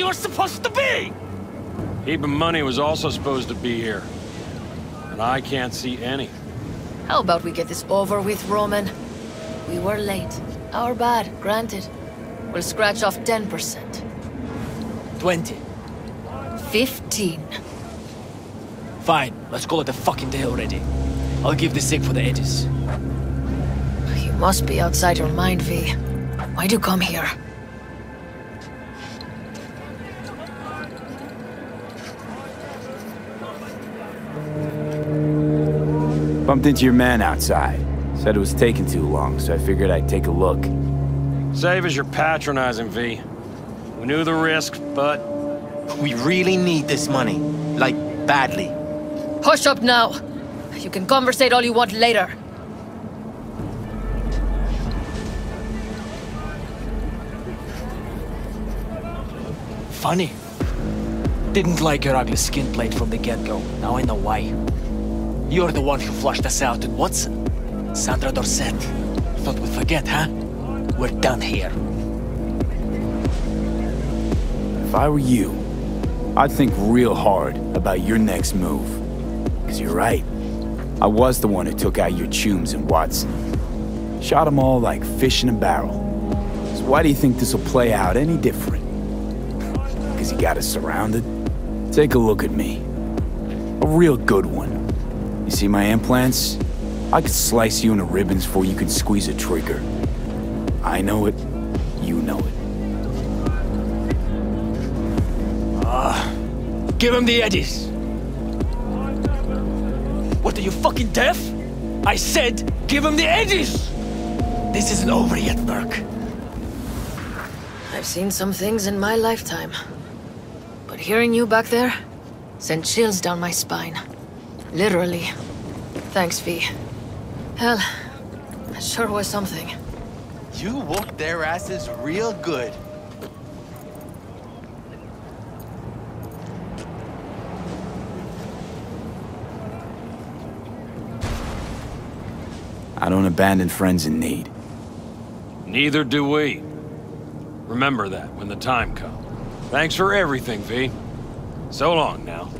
you're supposed to be! Heap of money was also supposed to be here. And I can't see any. How about we get this over with, Roman? We were late. Our bad, granted. We'll scratch off 10%. 20. 15. Fine, let's call it a fucking day already. I'll give the sick for the edges. You must be outside your mind, V. Why'd you come here? Bumped into your man outside. Said it was taking too long, so I figured I'd take a look. Save as you're patronizing, V. We knew the risk, but We really need this money. Like, badly. Hush up now! You can conversate all you want later. Funny. Didn't like your ugly skin plate from the get-go. Now I know why. You're the one who flushed us out in Watson. Sandra Dorsett. Thought we'd forget, huh? We're done here. If I were you, I'd think real hard about your next move. Because you're right. I was the one who took out your chooms in Watson. Shot them all like fish in a barrel. So why do you think this will play out any different? Because you got us surrounded? Take a look at me. A real good one. You see my implants? I could slice you into ribbons before you could squeeze a trigger. I know it. You know it. Ah, give him the eddies! What are you fucking deaf? I said, give him the eddies! This isn't over yet, Burke. I've seen some things in my lifetime. But hearing you back there sent chills down my spine. Literally. Thanks, V. Hell, that sure was something. You whooped their asses real good. I don't abandon friends in need. neither do we. Remember that when the time comes. Thanks for everything, V. So long now.